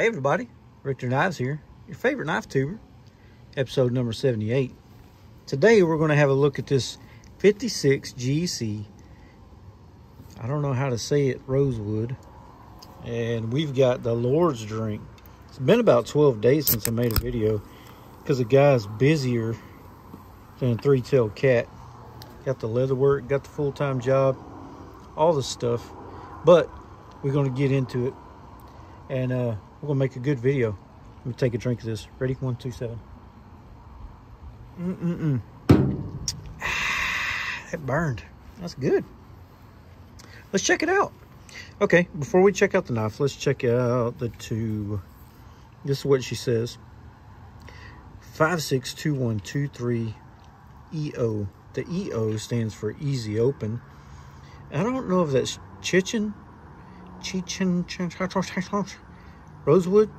Hey everybody, Richter Knives here, your favorite knife tuber, episode number 78. Today we're going to have a look at this 56 GEC. I don't know how to say it, Rosewood. And we've got the Lord's Drink. It's been about 12 days since I made a video because the guy's busier than a three-tailed cat. Got the leather work, got the full-time job, all the stuff. But we're going to get into it. And uh, we're gonna make a good video. Let me take a drink of this. Ready? One, two, seven. Mm-mm-mm. It burned. That's good. Let's check it out. Okay, before we check out the knife, let's check out the tube. This is what she says. 562123 EO. The EO stands for easy open. I don't know if that's Chichen. Chichen. Rosewood,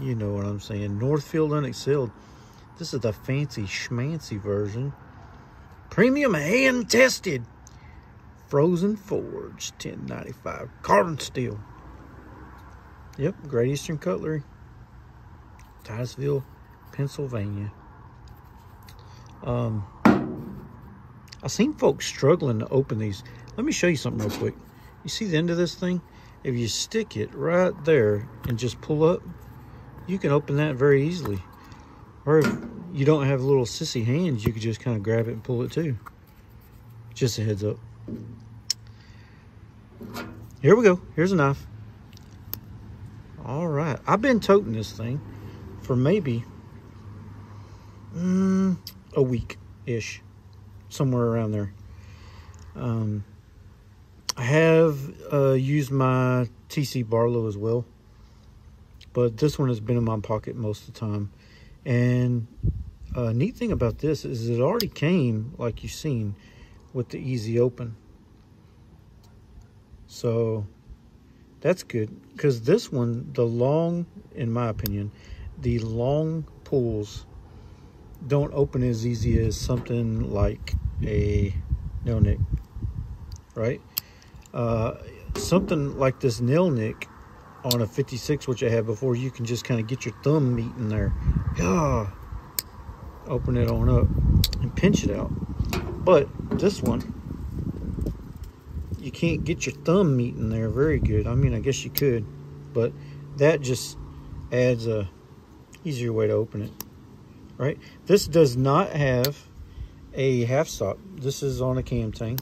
you know what I'm saying. Northfield Unexcelled. This is the fancy schmancy version. Premium hand tested. Frost Forged, 1095. Carbon steel. Yep, Great Eastern Cutlery. Titusville, Pennsylvania. Um, I've seen folks struggling to open these. Let me show you something real quick. You see the end of this thing? If you stick it right there and just pull up, you can open that very easily. Or if you don't have little sissy hands, you could just kind of grab it and pull it too. Just a heads up. Here we go. Here's a knife. All right. I've been toting this thing for maybe mm, a week-ish. Somewhere around there. Um, I have uh, used my TC Barlow as well, but this one has been in my pocket most of the time. And a uh, neat thing about this is it already came, like you've seen, with the easy open. So that's good because this one, the long, in my opinion, the long pulls don't open as easy as something like a nail nick, right? Uh, something like this nail nick on a 56, which I had before, you can just kind of get your thumb meat in there. Yeah. Open it on up and pinch it out. But this one, you can't get your thumb meat in there very good. I mean, I guess you could, but that just adds a easier way to open it, right? This does not have a half stop. This is on a cam tang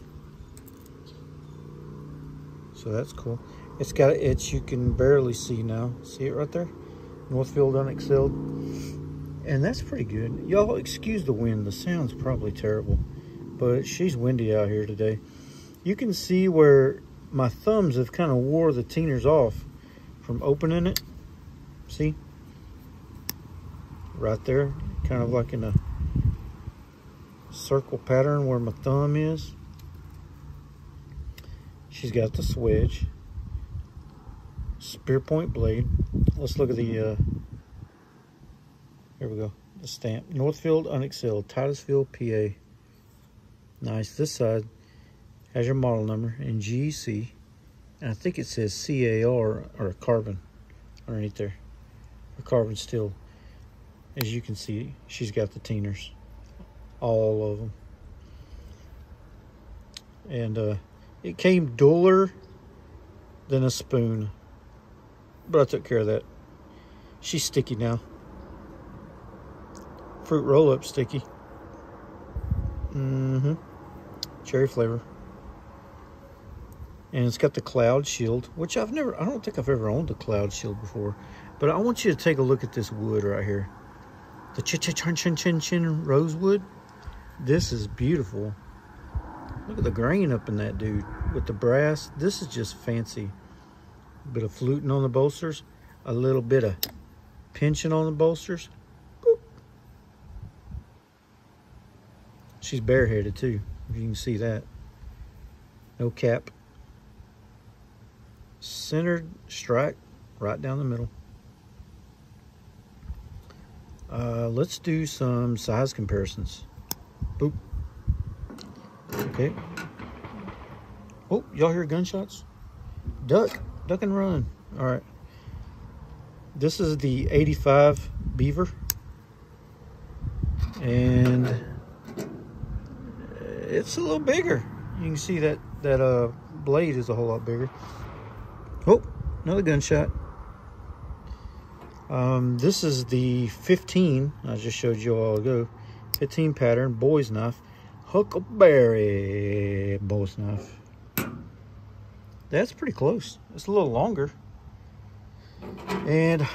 so that's cool. It's got an itch you can barely see now. See it right there? Northfield Unexcelled. And that's pretty good. Y'all excuse the wind. The sound's probably terrible. But she's windy out here today. You can see where my thumbs have kind of wore the tiners off from opening it. See? Right there. Kind of like in a circle pattern where my thumb is. She's got the switch. Spear point blade. Let's look at the, uh, here we go, the stamp. Northfield Unexcelled, Titusville, PA. Nice. This side has your model number in GEC. And I think it says CAR or carbon underneath there. Or carbon steel. As you can see, she's got the tiners, All of them. And uh, it came duller than a spoon. But I took care of that. She's sticky now. Fruit roll-up sticky. Mm-hmm. Cherry flavor. And it's got the cloud shield, which I've never, I don't think I've ever owned a cloud shield before. But I want you to take a look at this wood right here. The chin chin chin chin chin rosewood. This is beautiful. Look at the grain up in that dude with the brass. This is just fancy. A bit of fluting on the bolsters. A little bit of pinching on the bolsters. Boop. She's bareheaded too, if you can see that. No cap. Centered strike right down the middle. Uh, let's do some size comparisons. Boop. Okay. Oh, y'all hear gunshots? Duck. Duck and run. All right. this is the 85 Beaver. And it's a little bigger. You can see that, that uh, blade is a whole lot bigger. Oh, another gunshot. Um, this is the 15, I just showed you a while ago. 15 pattern, boy's knife. Huckleberry boy's knife. That's pretty close. It's a little longer. And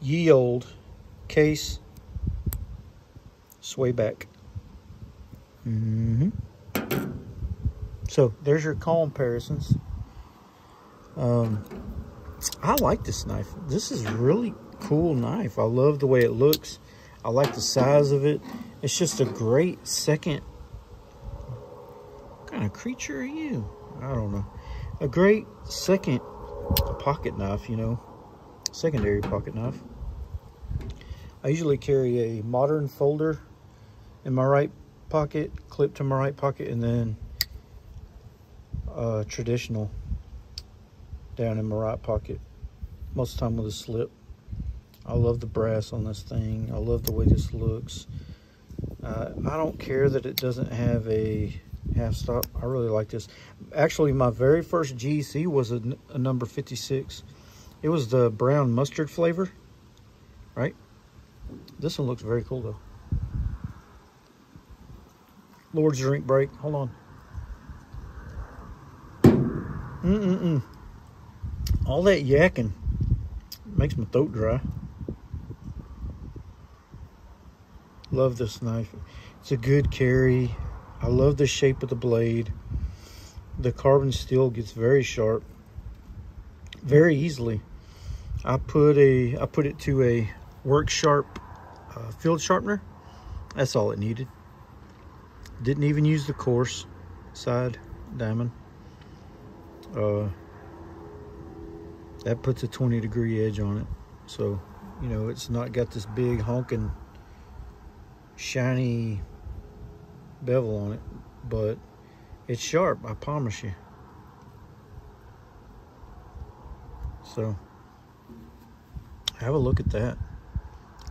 ye old Case sway back. Mm hmm So there's your comparisons. Um, I like this knife. This is really cool knife. I love the way it looks. I like the size of it. It's just a great second. What kind of creature are you? I don't know. A great second pocket knife, you know. Secondary pocket knife. I usually carry a modern folder in my right pocket, clip to my right pocket, and then a traditional down in my right pocket. Most of the time with a slip. I love the brass on this thing. I love the way this looks. Uh, I don't care that it doesn't have a half stop. I really like this. Actually, my very first GEC was a, a number 56. It was the brown mustard flavor, right? This one looks very cool though. Lord's drink break. Hold on. Mm-mm-mm. All that yakking makes my throat dry. Love this knife. It's a good carry. I love the shape of the blade. The carbon steel gets very sharp very easily. I put a I put it to a Work Sharp uh, field sharpener. That's all it needed. Didn't even use the coarse side diamond. Uh, that puts a 20 degree edge on it. So, you know, it's not got this big honking shiny bevel on it, but it's sharp, I promise you. So, have a look at that.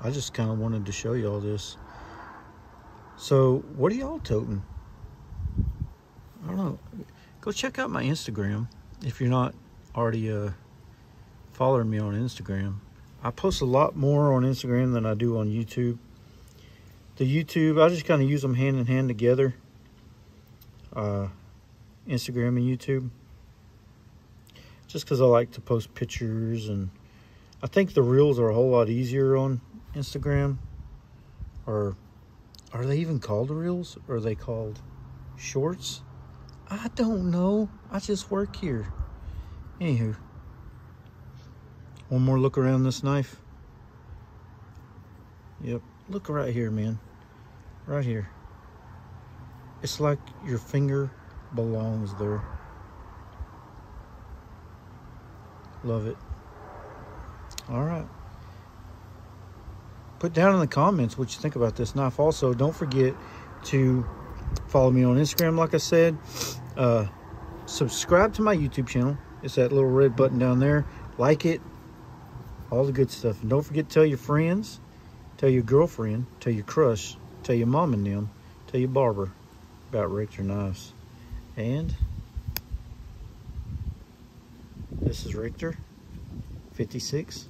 I just kind of wanted to show you all this. So, what are y'all toting? I don't know. Go check out my Instagram if you're not already uh, following me on Instagram. I post a lot more on Instagram than I do on YouTube the YouTube, I just kind of use them hand in hand together. Uh, Instagram and YouTube. Just because I like to post pictures and I think the reels are a whole lot easier on Instagram. Or are they even called reels? Or are they called shorts? I don't know. I just work here. Anywho. One more look around this knife. Yep. Look right here, man. Right here. It's like your finger belongs there. Love it. All right. Put down in the comments what you think about this knife. Also, don't forget to follow me on Instagram, like I said. Uh, subscribe to my YouTube channel. It's that little red button down there. Like it. All the good stuff. And don't forget to tell your friends. Tell your girlfriend, tell your crush, tell your mom and them, tell your barber about Richter knives. And this is Richter 56